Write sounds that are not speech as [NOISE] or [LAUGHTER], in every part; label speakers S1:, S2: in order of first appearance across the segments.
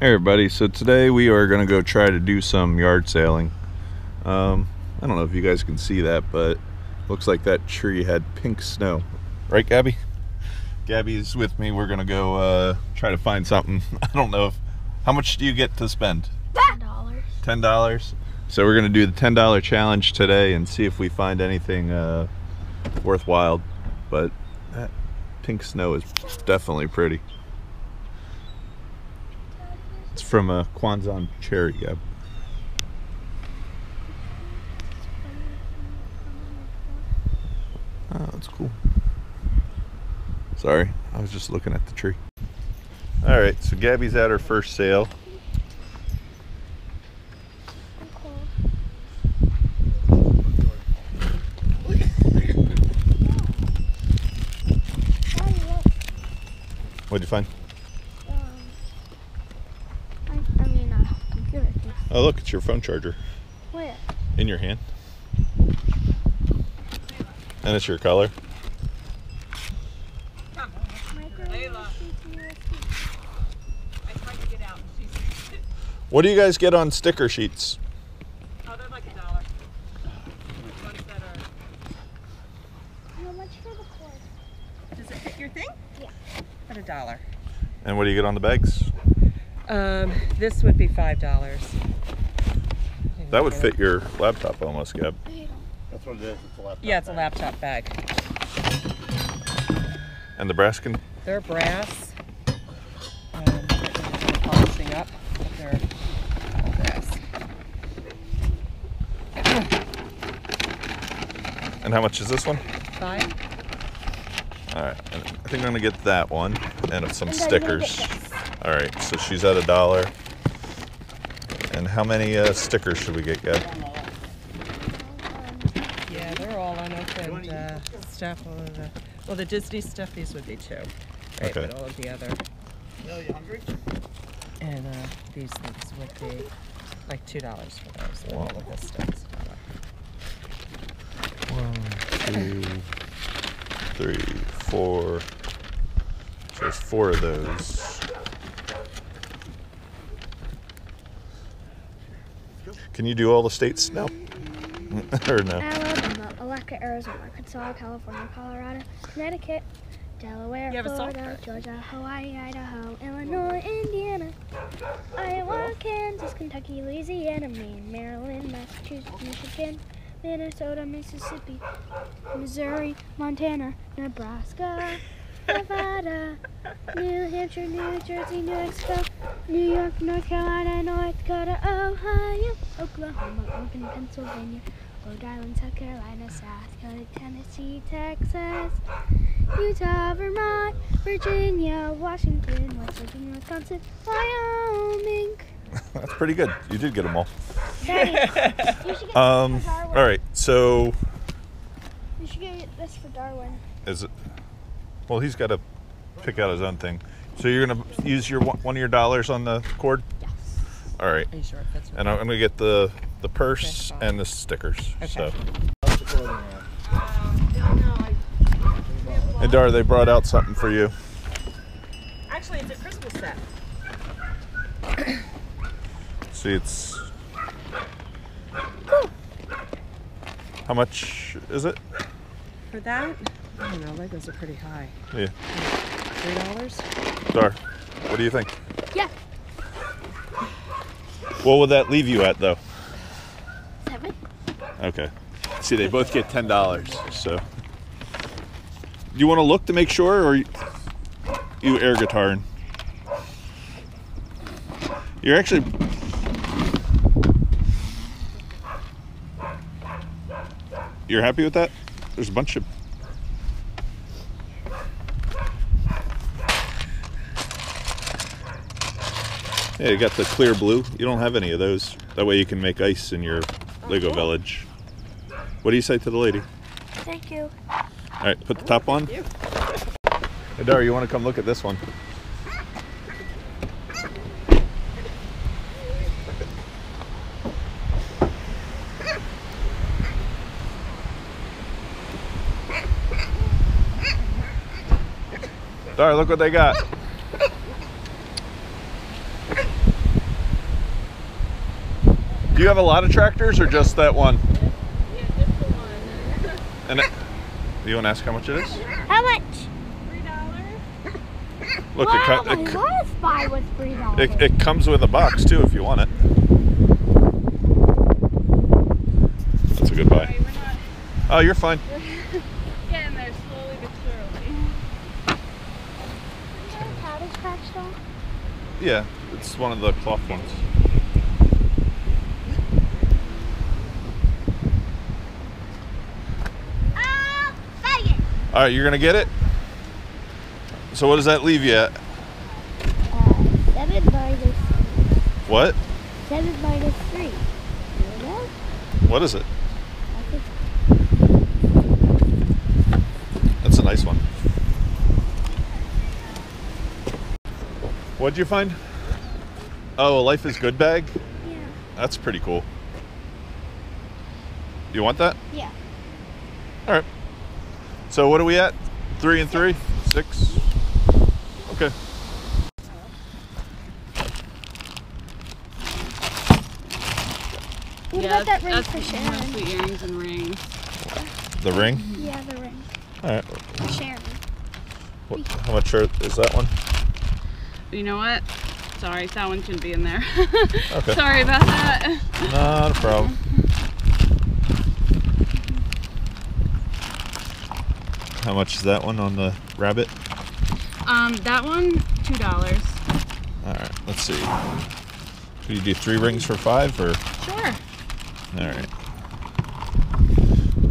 S1: Hey everybody, so today we are going to go try to do some yard sailing. Um, I don't know if you guys can see that, but looks like that tree had pink snow. Right, Gabby? Gabby's with me. We're going to go uh, try to find something. [LAUGHS] I don't know if... How much do you get to spend?
S2: $10.
S1: $10? So we're going to do the $10 challenge today and see if we find anything uh, worthwhile. But that pink snow is definitely pretty. It's from a Kwanzan cherry, Gab. Oh, ah, that's cool. Sorry, I was just looking at the tree. All right, so Gabby's at her first sail. What'd you find?
S2: Um, I, I mean, uh, computer thing.
S1: Oh, look, it's your phone charger
S2: Where?
S1: in your hand. And it's your color.
S2: Micro
S3: Layla.
S2: USB.
S3: I tried to get out and she's,
S1: What do you guys get on sticker sheets?
S3: oh, they're like a dollar. Ones that are,
S2: How much for the cord?
S3: does it fit your thing?
S2: Yeah.
S3: At a dollar.
S1: And what do you get on the bags?
S3: Um, this would be five dollars.
S1: That would fit your laptop almost, Gab.
S4: That's what it is. It's a laptop.
S3: Yeah, it's a laptop bag.
S1: And the Braskin?
S3: They're brass. Um, they're polishing up, but they're all brass.
S1: And how much is this one?
S3: Five?
S1: All right, and I think I'm gonna get that one and some
S2: And then you're gonna
S1: stickers. All right, so she's at a dollar. And how many uh, stickers should we get, Gab?
S3: Yeah, they're all unopened uh, stuff. All of the, well, the Disney stuff, these would be two. Right,
S1: Okay.
S3: but all of the other.
S4: Bill, you hungry?
S3: And uh, these things would be like two dollars for those.
S1: Wow.
S3: All of this stuff is a dollar.
S1: One, two, three, four. So there's four of those. Can you do all the states now? [LAUGHS] or no?
S2: Alabama, Alaska, Arizona, Arkansas, California, Colorado, Connecticut, Delaware,
S3: You have a soft
S2: Florida. Georgia, Hawaii, Idaho, Illinois, Indiana, Iowa, Kansas, Kentucky, Louisiana, Maine, Maryland, Massachusetts, Michigan, Minnesota, Mississippi, Missouri, Montana, Nebraska, [LAUGHS] Nevada, New Hampshire, New Jersey, New Mexico, New York, North Carolina, North Dakota, Ohio, Oklahoma, Oregon, Pennsylvania, Rhode Island, South Carolina, South Dakota, Tennessee, Texas, Utah, Vermont, Virginia, Washington, West Virginia, Wisconsin, Wyoming. [LAUGHS]
S1: That's pretty good. You did get them all.
S2: Daddy, [LAUGHS] you should get
S1: Um,
S2: this for
S1: all
S2: Darwin.
S1: right, so
S2: You should get this for Darwin.
S1: is it? Well, he's got to pick out his own thing. So you're gonna use your one one of your dollars on the cord.
S2: Yes.
S1: All right,
S3: Are you sure it fits?
S1: and I'm gonna get the the purse
S3: Okay.
S1: and the stickers.
S3: Okay.
S1: So,
S4: How's the
S1: and Dar, they brought out something for you.
S3: Actually, it's a Christmas set.
S1: See, it's how much is it?
S3: For that, I don't know. Legos are pretty high.
S1: Yeah,
S3: Three dollars.
S1: Dar, what do you think?
S2: Yeah.
S1: What would that leave you at, though?
S2: Seven.
S1: Okay. See, they both get ten dollars. So, do you want to look to make sure, or you, you air guitaring? You're actually. You're happy with that? There's a bunch of. Yeah, you got the clear blue. You don't have any of those. That way you can make ice in your Lego Village. What do you say to the lady?
S2: Thank you.
S1: All right, put the top on.
S3: you.
S1: Hey, Dar, you want to come look at this one? Dar, look what they got. Do you have a lot of tractors or just that one?
S3: Yeah, just the one.
S1: And it, you want to ask how much it is?
S2: How much?
S3: Three dollars.
S1: Look,
S2: wow,
S1: it, co-
S2: my
S1: it,
S2: last buy was three dollars.
S1: it, it comes with a box too if you want it. That's a good buy.
S3: Sorry,
S1: Oh, you're fine. [LAUGHS]
S3: getting there slowly but surely.
S2: Cabbage patch doll.
S1: Yeah, it's one of the cloth ones.
S2: Ah, faggot.
S1: All right, you're gonna get it. So what does that leave you at?
S2: Uh, seven minus
S1: What?
S2: seven minus three. You know?
S1: What is it? That's a nice one. What'd you find? Oh, a Life is Good bag?
S2: yeah.
S1: That's pretty cool. You want that?
S2: Yeah.
S1: All right. So what are we at? Three and three? Six? Okay.
S2: What about that ring for Sharon?
S3: Mostly earrings and rings.
S1: The ring?
S2: Yeah, the ring
S1: All right.
S2: for Sharon.
S1: What, how much are, is that one?
S3: You know what? Sorry, that one shouldn't be in there. [LAUGHS]
S1: Okay.
S3: Sorry about that.
S1: Not a problem. How much is that one on the rabbit?
S3: Um, that one, two dollars.
S1: All right, let's see. Can you do three rings for five or?
S3: Sure.
S1: All right.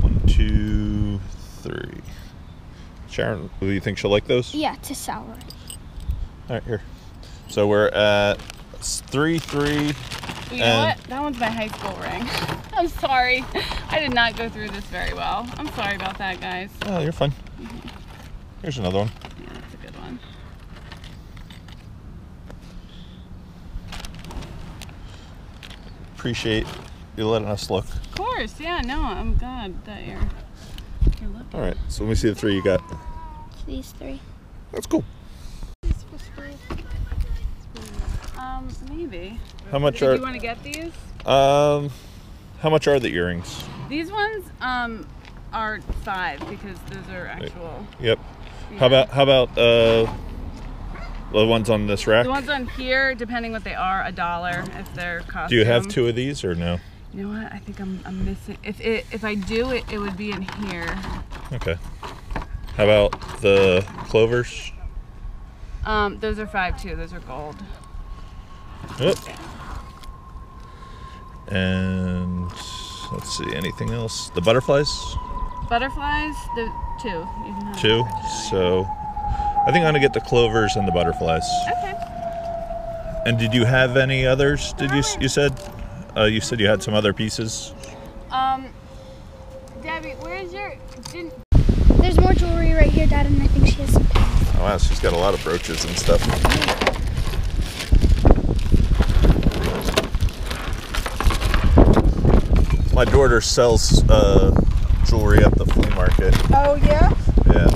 S1: One, two, three. Sharon, do you think she'll like those?
S2: Yeah, to sour.
S1: All right, here. So we're at three, three.
S3: You know what? That one's my high school ring. [LAUGHS] [LAUGHS] I'm sorry. I did not go through this very well. I'm sorry about that, guys.
S1: Oh, you're fine. Here's another one.
S3: Yeah, that's a good one.
S1: Appreciate you letting us look.
S3: Of course, yeah, no, I'm glad that you're, you're looking.
S1: All right, so let me see the three you got.
S2: These three.
S1: That's cool.
S3: Um, maybe.
S1: How much
S3: Did
S1: are
S3: you want to get these?
S1: um? How much are the earrings?
S3: These ones, um, are five because those are actual.
S1: Yep.
S3: yeah.
S1: How about how about uh the ones on this rack?
S3: the ones on here? Depending what they are, a dollar if they're costume.
S1: Do you have two of these or no?
S3: You know what? I think I'm, I'm missing. If it if I do it, it would be in here.
S1: Okay. How about the clovers?
S3: Um, those are five too. Those are gold.
S1: And let's see, anything else? The butterflies?
S3: Butterflies, the two.
S1: Two. So I think I'm gonna get the clovers and the butterflies.
S3: Okay.
S1: And did you have any others? Did you you said? Uh, you said you had some other pieces.
S3: Um, Debbie, where's your? Didn't
S2: There's more jewelry right here, Dad, and I think she has some.
S1: Oh wow, she's got a lot of brooches and stuff. My daughter sells uh, jewelry at the flea market.
S3: Oh yeah.
S1: Yeah.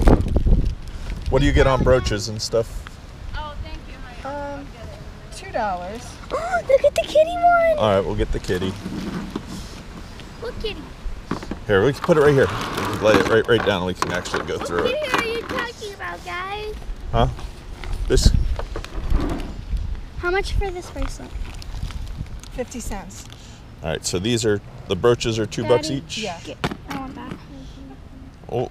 S1: What do you get on brooches and stuff?
S3: Oh, thank you. honey.
S5: Um, two dollars.
S2: Oh, [GASPS] look at the kitty one.
S1: All right, we'll get the kitty.
S2: Look, kitty.
S1: Here, we can put it right here. Lay it right, right down. We can actually go through
S2: What
S1: it.
S2: kitty are you talking about, guys?
S1: Huh? This.
S2: How much for this bracelet?
S5: Fifty cents.
S1: All right. So these are the brooches are two bucks each.
S5: Yeah.
S2: I want that.
S1: Oh.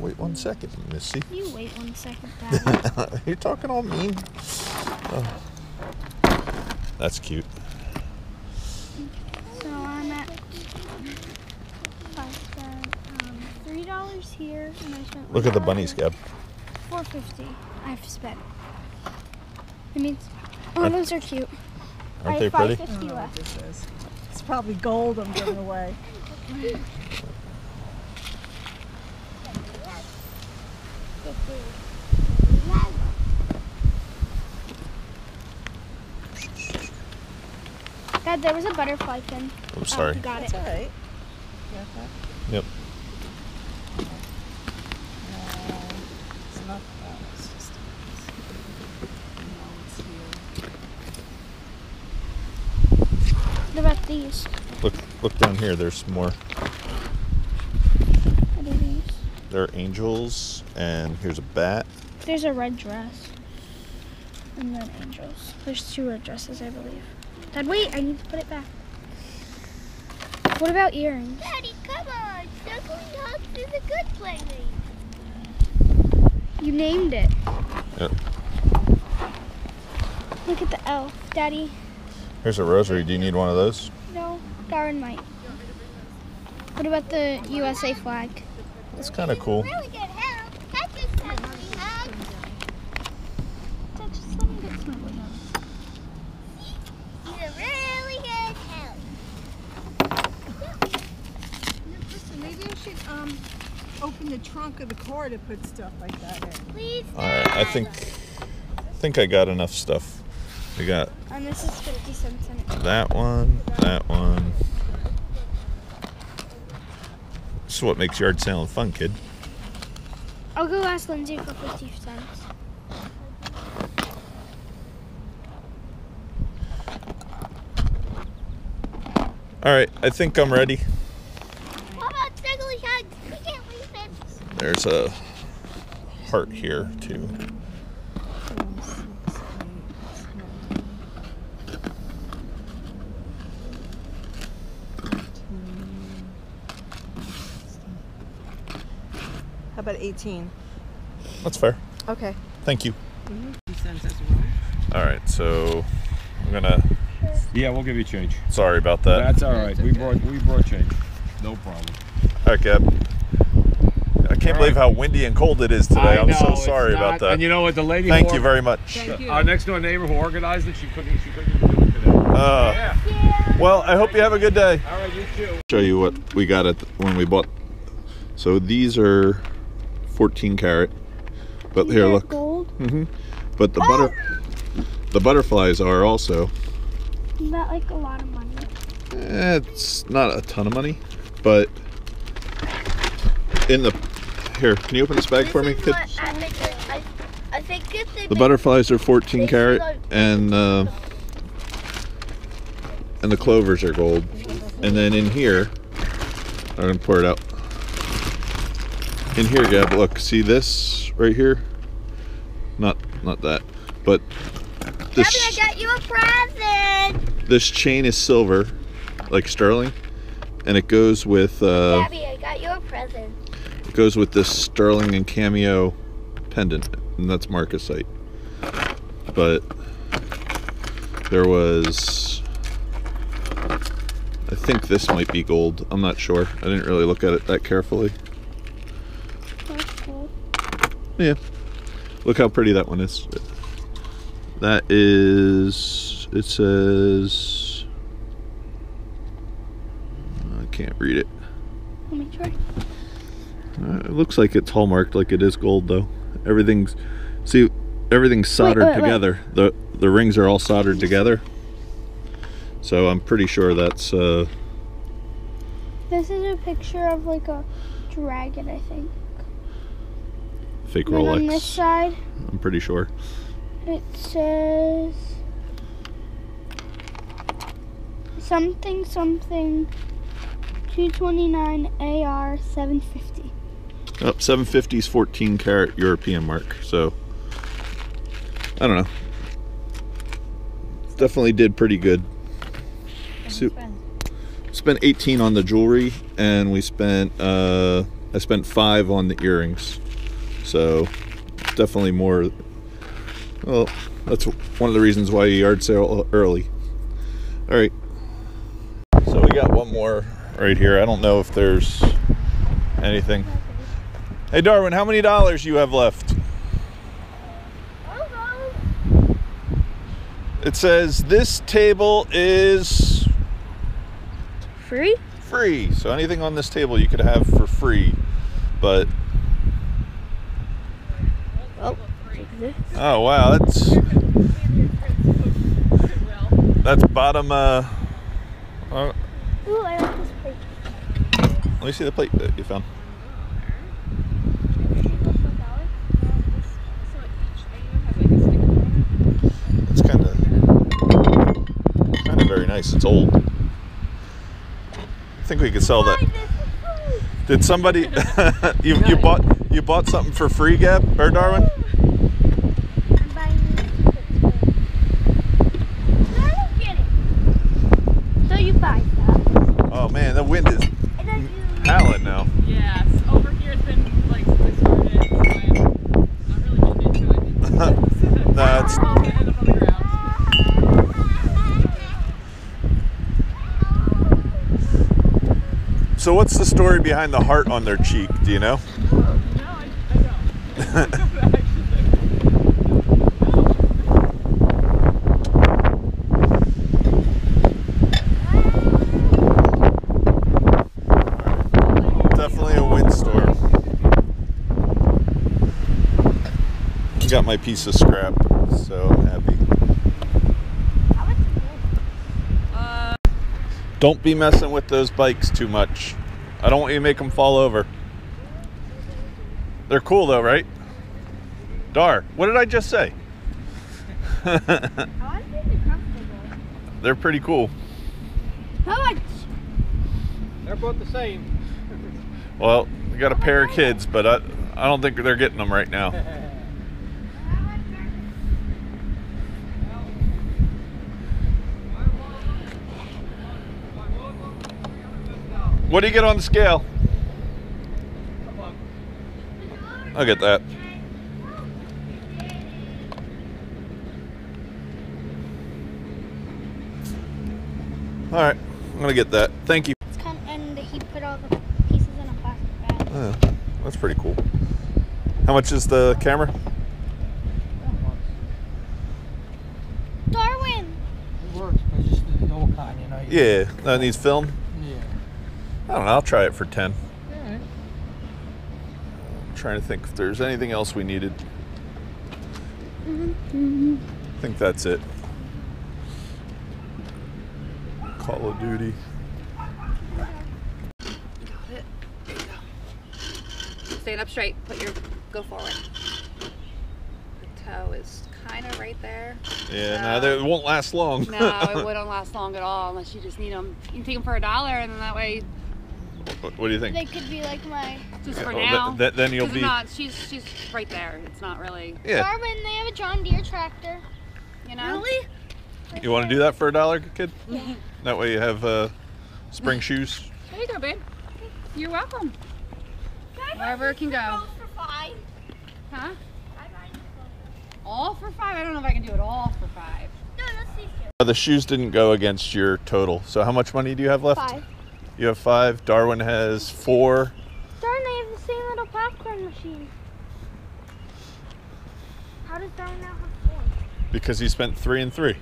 S1: Wait one second, Missy.
S2: You wait one second, [LAUGHS] Dad.
S1: You're talking all mean. Oh. That's cute.
S2: so I'm at I spent um, three dollars here, and I spent.
S1: Look at the bunnies, Gab.
S2: Four fifty. I've spent. It means. Oh, those are cute.
S1: Aren't
S2: I
S1: they pretty?
S2: Fifty
S5: don't know what
S2: left.
S5: This is. It's probably gold I'm giving away.
S2: Dad, there was a butterfly pin.
S1: I'm
S2: Oh,
S1: sorry.
S2: got
S5: That's
S2: it.
S5: all right. Got that?
S1: Yep.
S5: No, it's not that. It's just. No, it's here.
S2: The red these?
S1: Look, look down here. There's some more.
S2: What are these?
S1: They're angels, and here's a bat.
S2: There's a red dress. And then angels. There's two red dresses, I believe. Dad, wait, I need to put it back. What about earrings?
S6: Daddy, come on. Circling Hugs is a good playmate.
S2: You named it.
S1: Yep.
S2: Look at the elf. Daddy,
S1: Here's a rosary. Do you need one of those?
S2: no, Darwin might. What about the USA flag?
S1: That's kind of cool.
S6: Really good help. Catch us, Circling Hugs.
S2: Dad, just let me get snuggled up.
S6: He's a really good help.
S5: Maybe I should um open the trunk of the car to put stuff like that in.
S6: Please,
S1: All right. I think, I think I got enough stuff. We got
S2: And this is 50 cents in it.
S1: that one, that one. This is what makes yard sailing fun, kid.
S2: I'll go ask Lindsay for 50 cents.
S1: All right. I think I'm ready.
S6: How about Circling Hugs? We can't leave it.
S1: There's a heart here too.
S5: How about 18?
S1: That's fair.
S5: Okay.
S1: Thank you.
S3: He sends us around.
S1: All right. So I'm gonna.
S7: Yeah, we'll give you change.
S1: Sorry about that.
S7: That's all right. We brought we brought change. No problem.
S1: All right, Cap. I can't
S7: All
S1: believe
S7: right.
S1: how windy and cold it is today.
S7: I
S1: I'm
S7: know,
S1: so sorry
S7: not-
S1: about that.
S7: And you know what? The lady.
S1: Thank
S7: who
S1: you
S7: or-
S1: very much.
S3: Thank you.
S7: Our next door neighbor who organized it, she couldn't. She couldn't even do it today.
S1: Uh,
S7: yeah.
S1: well, I hope you have a good day.
S7: All right, you too.
S1: Show you what we got at the, when we bought. So these are 14 carat. But here, look.
S2: Gold.
S1: hmm But the butter, the butterflies are also.
S2: Is that like a lot of money?
S1: eh, It's not a ton of money, but in the here, can you open this bag
S6: This
S1: for me,
S6: is
S1: kid?
S6: I think. I, I think if they
S1: The butterflies are 14
S6: They
S1: carat,
S6: like-
S1: and uh, and the clovers are gold. And then in here, I'm gonna pour it out. In here, Gab, look, see this right here? Not not that, but
S6: Gabby, I
S1: this
S6: got you a present.
S1: this chain is silver, like sterling, and it goes with uh,
S6: Gabby, I got you a present.
S1: it goes with this sterling and cameo pendant, and that's marcasite. But there was, I think this might be gold. I'm not sure. I didn't really look at it that carefully. Yeah, look how pretty that one is. That is, it says, I can't read it.
S2: Let me try.
S1: Uh, it looks like it's hallmarked like it is gold though. Everything's see everything's soldered
S2: wait, wait.
S1: together. The the rings are all soldered together. So I'm pretty sure that's uh
S2: This is a picture of like a dragon, I think.
S1: Fake
S2: And then on this side,
S1: I'm pretty sure.
S2: it says something something 229 AR 750.
S1: Up 750's 14 karat European mark. So I don't know. Definitely did pretty good. So, spent 18 on the jewelry and we spent uh I spent 5 on the earrings. So definitely more well that's one of the reasons why you yard sale early. All right. So we got one more right here. I don't know if there's anything. Hey Darwin, how many dollars you have left? It says this table is
S2: Free?
S1: free. So anything on this table you could have for free. But oh wow, that's that's bottom. Uh, uh,
S2: Ooh, I like this plate.
S1: let me see the plate that you found. It's kind of kind of very nice. It's old. I think we could sell that. Did somebody [LAUGHS] you you bought you bought something for free, Gab or Darwin?
S2: I'm buying you tickets for- No, I don't get it. So you buy stuff.
S1: Oh man, the wind is
S2: And then you
S1: howling now.
S3: Yes, over here it's been like since I started, so I'm not really getting into it.
S1: No, it's
S3: We're all gonna end up on the ground.
S1: so. What's the story behind the heart on their cheek? Do you know? [LAUGHS] Definitely a windstorm. Got my piece of scrap, so happy. Don't be messing with those bikes too much. I don't want you to make them fall over. They're cool though, right? Dar, what did I just say? [LAUGHS]
S2: I want to be comfortable.
S1: They're pretty cool.
S2: How much?
S7: They're both the same.
S1: Well, we got a oh, pair of kids, but I, I don't think they're getting them right now. [LAUGHS] What do you get on the scale? I'll get that. All right, I'm gonna get that. Thank you.
S2: It's kind and he put all the pieces in a plastic bag.
S1: Oh, yeah, that's pretty cool. How much is the camera?
S2: Darwin!
S8: It works, but just the old kind, you know.
S1: Yeah, that needs film. I don't know. I'll try it for ten.
S8: Alright.
S1: I'm trying to think if there's anything else we needed.
S2: Mm-hmm.
S1: I think that's it. Call of Duty.
S3: Got it. There you go. Stand up straight. Put your go forward. The toe is kind of right there.
S1: Yeah,
S3: No.
S1: no, they won't last long.
S3: No, it [LAUGHS] wouldn't last long at all unless you just need them. You can take them for a dollar, and then that way,
S1: what, what do you think?
S2: They could be like my
S3: just for
S1: Oh, th-
S3: now.
S1: th- then you'll be.
S3: Not, she's she's right there. It's not really,
S1: Yeah.
S2: Darwin. They have a John Deere tractor.
S3: you know.
S2: Really?
S1: You want to do that for a dollar, kid? That way you have uh, spring shoes.
S3: There you go, babe. You're welcome. Wherever it can go.
S2: For five.
S3: Huh? All for five? I don't know if I can do it all for five.
S2: No, let's see.
S1: Uh, The shoes didn't go against your total. So how much money do you have left?
S2: Five.
S1: You have five. Darwin has four.
S2: Darwin, they have the same little popcorn machine. How does Darwin now have four?
S1: Because he spent three and three.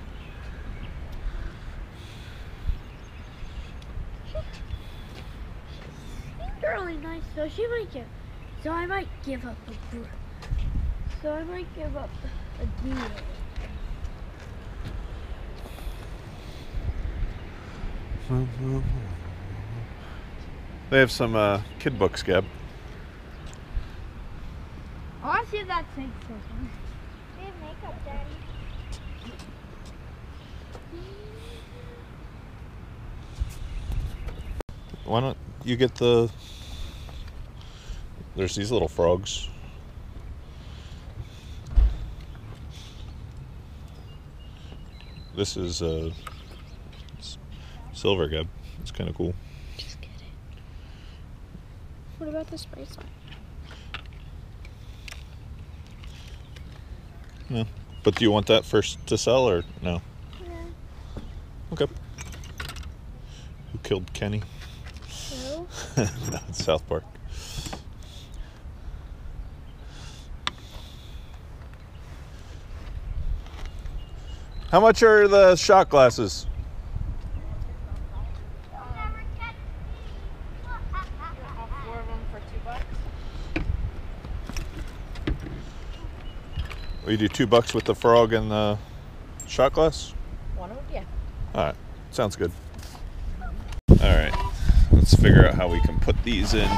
S2: Really nice, so she might. So I might give up a So I might give up a deal. [LAUGHS]
S1: They have some uh, kid books, Gab.
S2: I want to see if that says something. They have makeup, Daddy.
S1: Why don't you get the? There's these little frogs. This is uh, silver Gab. It's kind of cool.
S2: About this bracelet?
S1: Yeah. But do you want that first to sell or no?
S2: Yeah.
S1: Okay. Who killed Kenny?
S2: So,
S1: no, it's South Park. How much are the shot glasses?
S3: All four of them for two bucks.
S1: We do two bucks with the frog and the shot glass?
S3: One of them, yeah.
S1: All right, sounds good. All right, let's figure out how we can put these in.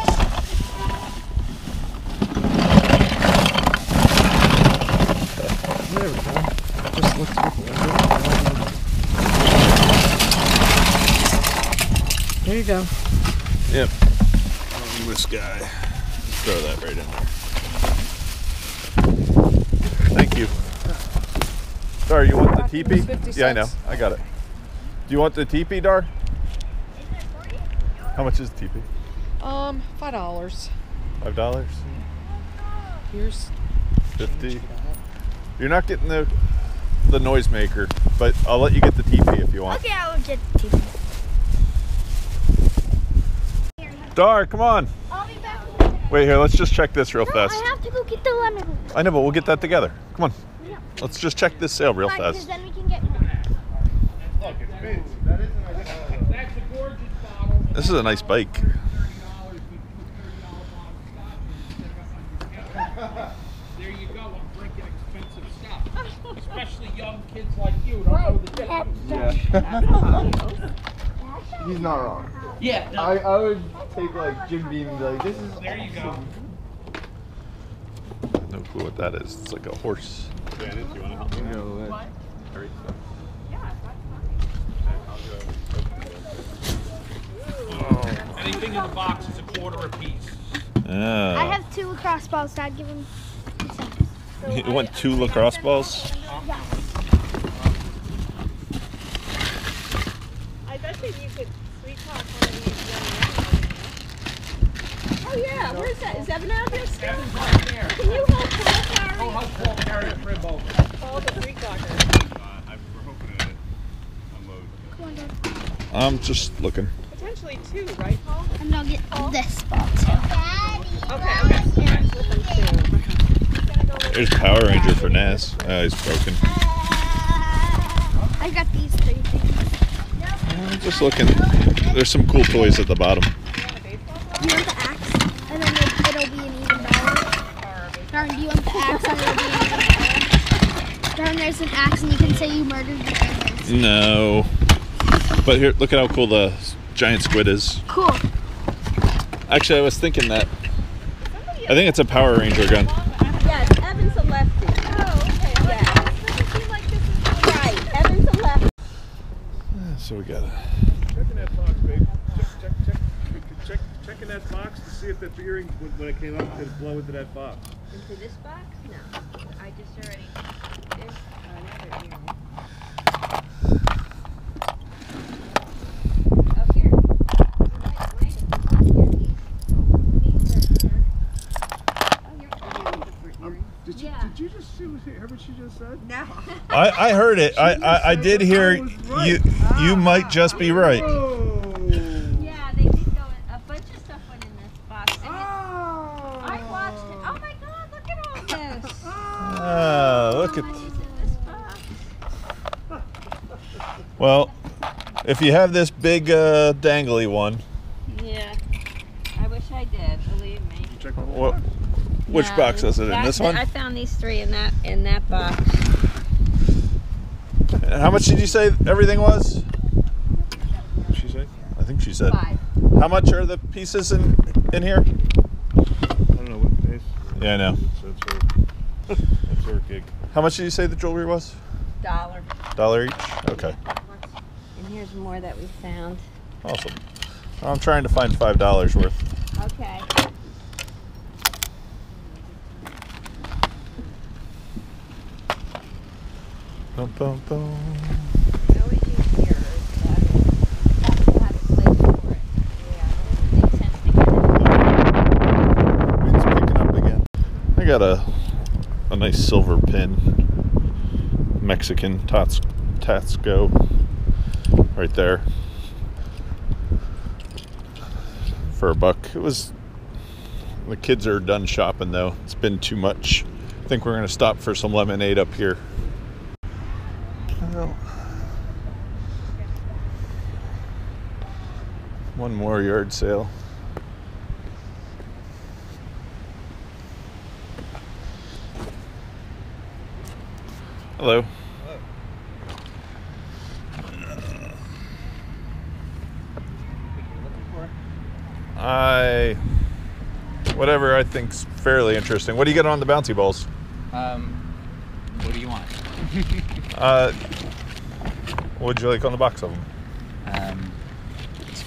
S8: There we go. Just look through the. There you go.
S1: Yep. And this guy. Throw that right in there. Thank you. Dar, you want the teepee? Yeah, I know. I got it. Do you want the teepee, Dar? How much is the teepee?
S5: Um, five dollars.
S1: Five dollars?
S5: Here's
S1: Fifty? You're not getting the the noisemaker, but I'll let you get the teepee if you want.
S2: Okay, I will get TV.
S1: Dar, come on.
S2: I'll be back.
S1: Wait here, let's just check this real
S2: No,
S1: fast.
S2: I have to go get the lemon.
S1: I know, but we'll get that together. Come on.
S2: No.
S1: Let's just check this sale real
S2: Fine, 'cause
S1: fast.
S2: then we can get more.
S4: Look, it's Vince. That is a nice bottle.
S7: That's a gorgeous bottle.
S1: This is a nice bike.
S7: $30 between $30 There you go. I'm drinking expensive stuff. Especially young kids like you don't know the difference.
S9: He's not wrong.
S7: Yeah. no,
S9: I, I would take like Jim Beam and be like, this is
S7: there you go.
S1: No clue what that is. It's like a horse.
S4: Janet, you want to help me?
S9: you know, like,
S7: Anything in the box is a quarter apiece.
S1: Ah.
S2: I have two lacrosse balls, so I'd give them two. [LAUGHS] So
S1: You
S2: I-
S1: want two lacrosse balls?
S2: Yeah.
S5: I bet you you could sweet talk one of these young Oh yeah, where's that? Is Evan out there still?
S7: Kevin's right there.
S5: Can you hold Paul Carey?
S7: Go help Paul carry a crib over.
S5: Paul the sweet talker.
S4: Uh, we're hoping to unload.
S2: Come on, Dad.
S1: I'm just looking.
S5: Potentially two, right, Paul?
S2: And I'll get this ball too.
S5: Okay, okay. With them.
S1: There's Power Ranger for Nas. Oh, he's broken.
S2: I got these three things.
S1: I'm just looking. There's some cool toys at the bottom.
S2: Do you want the axe? And then it- it'll be an even. Darn, do you want the axe and it'll be an even? Darn, there's an axe and you can say you murdered the Rangers.
S1: No. But here, look at how cool the giant squid is.
S2: Cool.
S1: Actually, I was thinking that. I think it's a Power Ranger gun.
S5: Yes, Evan's a lefty. Oh, okay. Yeah. Doesn't seem like this is right. Evan's a lefty.
S1: So we got it.
S4: Check in that box, babe. Check, check, check. Check, check in that box to see if that bearing, when, when it came up, could blow into that box.
S10: Into this box? No. I just already. There's another earring. Oh, here. Wait, wait. These are here. Oh, you're for earring.
S4: Did you,
S10: Yeah.
S4: did you just see what, hear what she just said?
S10: No.
S1: I, I heard it. I, I, I did [LAUGHS] hear you. You might just be right.
S4: Oh!
S10: Yeah, they did go. A bunch of stuff went in this box. And it-
S4: Oh!
S10: I watched it. Oh my God! Look at all this.
S1: Ah, look at.
S10: What is in this box?
S1: Well, if you have this big uh, dangly one,
S10: Yeah. I wish I did. Believe me.
S4: Check
S1: what? Which
S10: No,
S1: box is it in? This one?
S10: I found these three in that in that box.
S1: And how much did you say everything was? She say? I think she said.
S10: Five.
S1: How much are the pieces in in here?
S4: I don't know what pace.
S1: Yeah, I know.
S4: That's her. That's her gig.
S1: How much did you say the jewelry was?
S10: Dollar.
S1: Dollar each. Okay,
S10: And here's more that we found.
S1: awesome. I'm trying to find five dollars worth.
S10: Okay.
S1: Bum, bum, bum.
S10: We always use mirrors, but have to have a place for it. Yeah. It makes sense to get it.
S1: Wind's picking up again. I got a a nice silver pin, Mexican Tats Taxco, right there for a buck. It was. The kids are done shopping though. It's been too much. I think we're gonna stop for some lemonade up here. Well, one more yard sale. Hello. I whatever I think's fairly interesting. What do you get on the bouncy balls?
S8: Um, what do you want? [LAUGHS]
S1: Uh, what would you like on the box of them?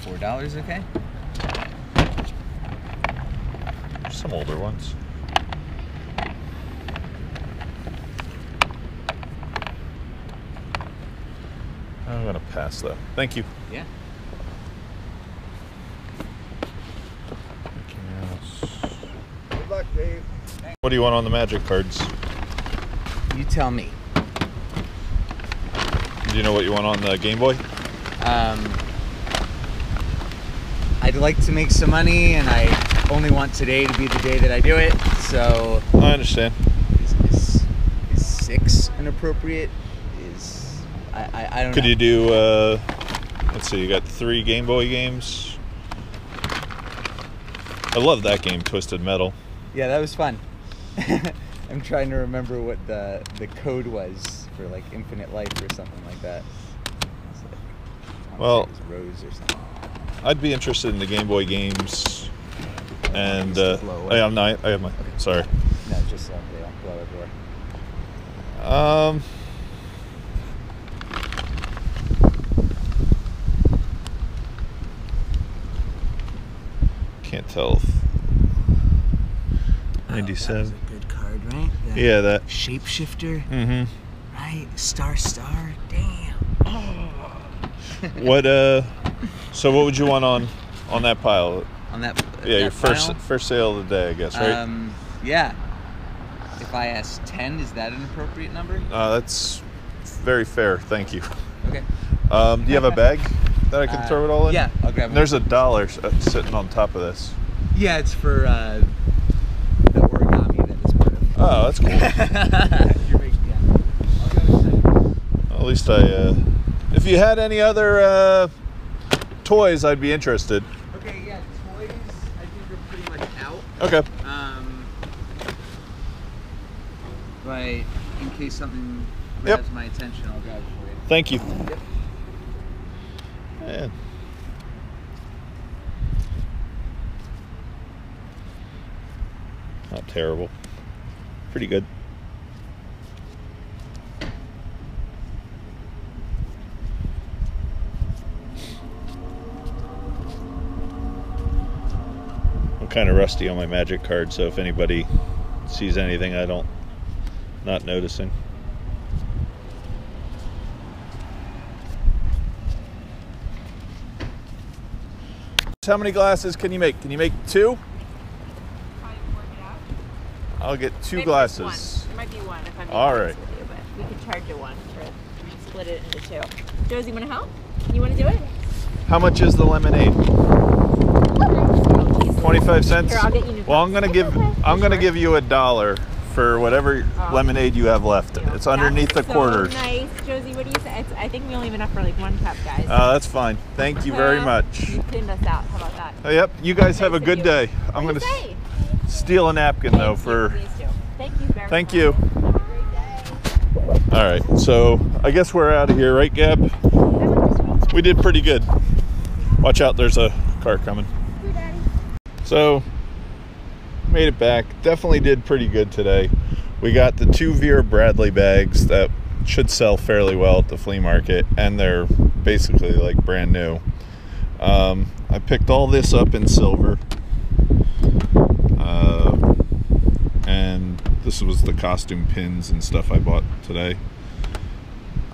S8: Is four dollars okay?
S1: some older ones. I'm gonna pass though. Thank you.
S8: Yeah.
S9: Good luck, Dave.
S1: What do you want on the magic cards?
S8: You tell me.
S1: Do you know what you want on the Game Boy?
S8: Um, I'd like to make some money, and I only want today to be the day that I do it. So,
S1: I understand.
S8: is, is, is six inappropriate? Is I I, I don't
S1: Could
S8: know.
S1: you do? Uh, let's see. You got three Game Boy games. I love that game, Twisted Metal.
S8: Yeah, that was fun. [LAUGHS] I'm trying to remember what the the code was for like Infinite Life or something like that. Like- I wanna say
S1: Well-
S8: Rose or something.
S1: I'd be interested in the Game Boy games. And uh,
S8: blow.
S1: I am not. I have my. Sorry.
S8: No, just so they don't blow everywhere.
S1: Um. Can't tell. If... Ninety-seven.
S8: a good card, right? The
S1: Yeah, that.
S8: Shapeshifter,
S1: Mm-hmm.
S8: right? Star Star. Damn.
S1: What? Uh. So, what would you want on on that pile?
S8: On that.
S1: Yeah,
S8: that
S1: your first
S8: file,
S1: first sale of the day, I guess, right?
S8: Um, yeah. If I ask ten, is that an appropriate number?
S1: uh, that's very fair. Thank you.
S8: Okay.
S1: Um, do you have a bag that I can
S8: Uh,
S1: throw it all in?
S8: Yeah, I'll grab one.
S1: There's a dollar uh, sitting on top of this.
S8: Yeah, it's for uh, the origami that is part of.
S1: Oh, that's cool. [LAUGHS]
S8: You're making- yeah. I'll go second.
S1: At least I. Uh, if you had any other uh, toys, I'd be interested.
S8: Okay, yeah, toys I think are pretty much out.
S1: Okay.
S8: Um, but in case something
S1: Yep.
S8: grabs my attention, I'll grab it for you.
S1: Thank you.
S8: Yep.
S1: Not terrible. Pretty good. I'm kind of rusty on my magic card, so if anybody sees anything I don't not noticing. How many glasses can you make? Can you make two? I'll get two glasses.
S10: One. It might be one if I'm being
S1: All
S10: honest
S1: right.
S10: with you, but we could charge you one for split it into two. Josie, want to help? You want to do it?
S1: How much is the lemonade? Twenty-five cents.
S10: Here, I'll get you
S1: Well, I'm gonna give I'm gonna give you a dollar for whatever
S10: Oh.
S1: lemonade you have left. It's underneath the
S10: That's
S1: quarters.
S10: So nice, Josie. What do you say? It's, I think we only have enough for like one cup, guys.
S1: Uh, that's fine. Thank you very
S10: Uh,
S1: much.
S10: You cleaned us out. How about that?
S1: Oh, yep. You guys have a good day. I'm gonna s- steal a napkin though
S10: Thank you,
S1: for.
S10: Thank you very
S1: Thank you.
S10: Have a great day.
S1: All right. So I guess we're out of here, right, Gab? We did pretty good. Watch out. There's a car coming. So, made it back. Definitely did pretty good today. We got the two Vera Bradley bags that should sell fairly well at the flea market, and they're basically like brand new. Um, I picked all this up in silver. Uh, and this was the costume pins and stuff I bought today.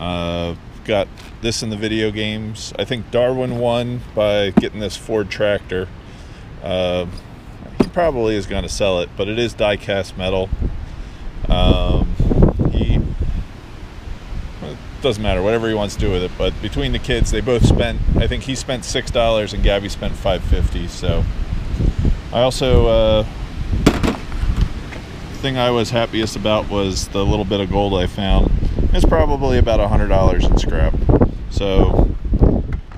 S1: Uh, got this in the video games. I think Darwin won by getting this Ford tractor. Uh, he probably is going to sell it, but it is die cast metal. Um, he well, it doesn't matter whatever he wants to do with it. But between the kids, they both spent. I think he spent six dollars and Gabby spent five fifty. So I also uh, thing I was happiest about was the little bit of gold I found. It's probably about a hundred dollars in scrap. So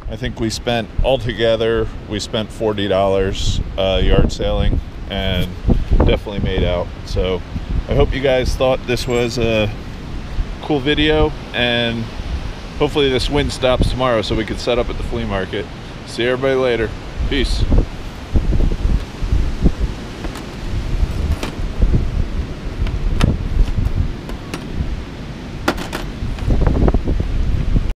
S1: I think we spent altogether we spent forty dollars uh, yard sailing and definitely made out. So I hope you guys thought this was a cool video and hopefully this wind stops tomorrow so we can set up at the flea market. See everybody later. Peace.